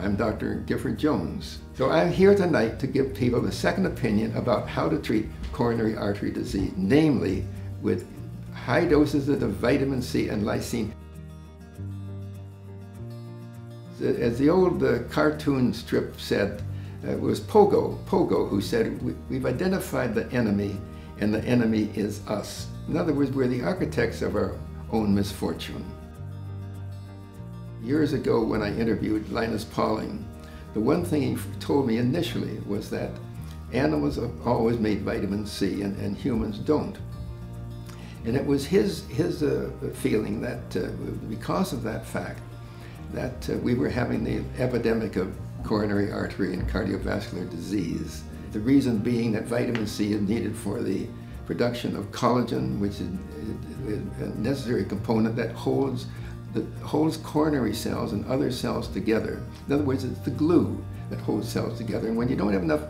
I'm Dr. Gifford Jones. So I'm here tonight to give people a second opinion about how to treat coronary artery disease, namely with high doses of the vitamin C and lysine. As the old uh, cartoon strip said, uh, it was Pogo, Pogo, who said, we've identified the enemy and the enemy is us. In other words, we're the architects of our own misfortune. Years ago when I interviewed Linus Pauling, the one thing he told me initially was that animals have always made vitamin C and, and humans don't. And it was his, his uh, feeling that uh, because of that fact, that uh, we were having the epidemic of coronary artery and cardiovascular disease. The reason being that vitamin C is needed for the production of collagen, which is a necessary component that holds that holds coronary cells and other cells together. In other words, it's the glue that holds cells together. And when you don't have enough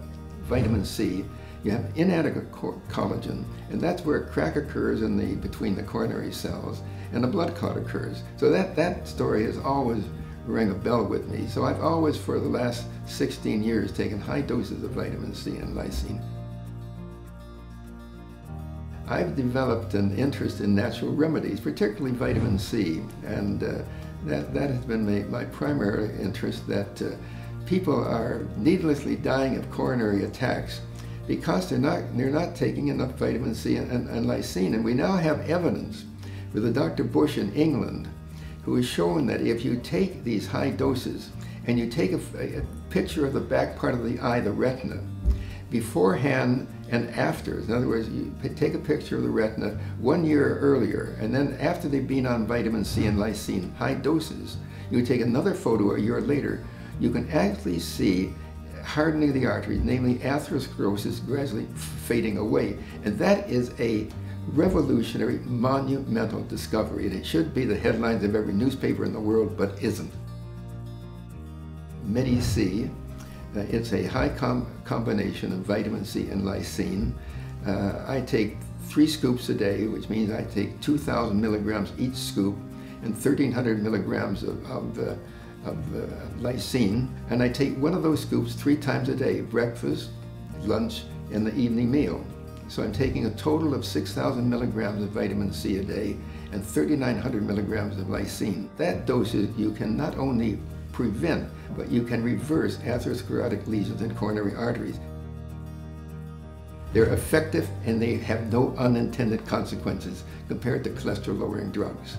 vitamin C, you have inadequate collagen, and that's where a crack occurs in the between the coronary cells, and a blood clot occurs. So that that story has always rang a bell with me. So I've always, for the last 16 years, taken high doses of vitamin C and lysine. I've developed an interest in natural remedies, particularly vitamin C, and uh, that, that has been my, my primary interest that uh, people are needlessly dying of coronary attacks because they're not, they're not taking enough vitamin C and, and, and lysine. And we now have evidence with a Dr. Bush in England who has shown that if you take these high doses and you take a, a picture of the back part of the eye, the retina, beforehand and after. In other words, you take a picture of the retina one year earlier, and then after they've been on vitamin C and lysine, high doses, you take another photo a year later, you can actually see hardening of the arteries, namely atherosclerosis gradually fading away. And that is a revolutionary, monumental discovery. And it should be the headlines of every newspaper in the world, but isn't. Medi-C it's a high com combination of vitamin C and lysine. Uh, I take three scoops a day, which means I take 2,000 milligrams each scoop and 1,300 milligrams of, of, uh, of uh, lysine. And I take one of those scoops three times a day, breakfast, lunch, and the evening meal. So I'm taking a total of 6,000 milligrams of vitamin C a day and 3,900 milligrams of lysine. That dosage you can not only prevent, but you can reverse atherosclerotic lesions in coronary arteries. They're effective and they have no unintended consequences compared to cholesterol lowering drugs.